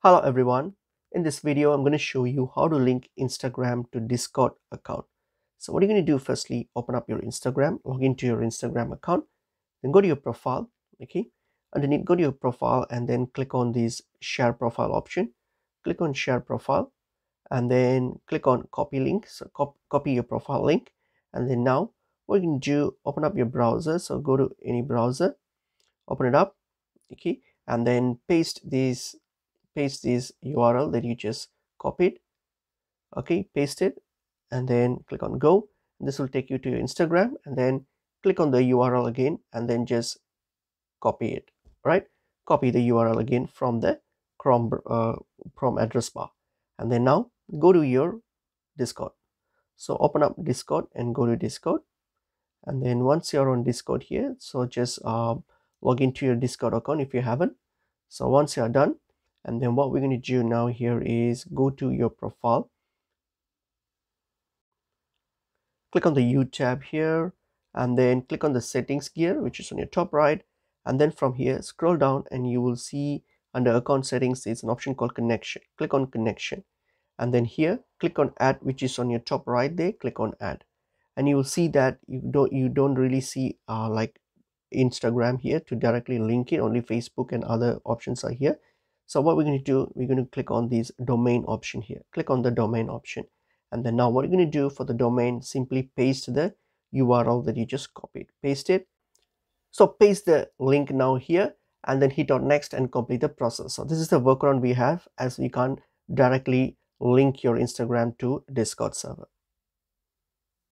Hello everyone. In this video, I'm going to show you how to link Instagram to Discord account. So what you're going to do firstly, open up your Instagram, log into your Instagram account, then go to your profile, okay? Underneath, go to your profile and then click on this share profile option. Click on share profile and then click on copy link. So cop copy your profile link. And then now what you can do, open up your browser. So go to any browser, open it up, okay? And then paste this paste this url that you just copied okay paste it and then click on go. This will take you to your instagram and then click on the url again and then just copy it right? Copy the url again from the chrome uh, chrome address bar. And then now go to your discord. So open up discord and go to discord. And then once you're on discord here so just uh, log into your discord account if you haven't. So once you're done and then what we're going to do now here is go to your profile. Click on the You tab here and then click on the settings gear which is on your top right. And then from here scroll down and you will see under account settings there's an option called connection. Click on connection. And then here click on add which is on your top right there click on add. And you will see that you don't you don't really see uh, like instagram here to directly link it. Only facebook and other options are here so what we're going to do, we're going to click on this domain option here. Click on the domain option. And then now what you're going to do for the domain, simply paste the URL that you just copied. Paste it. So paste the link now here and then hit on next and complete the process. So this is the workaround we have as we can't directly link your Instagram to Discord server.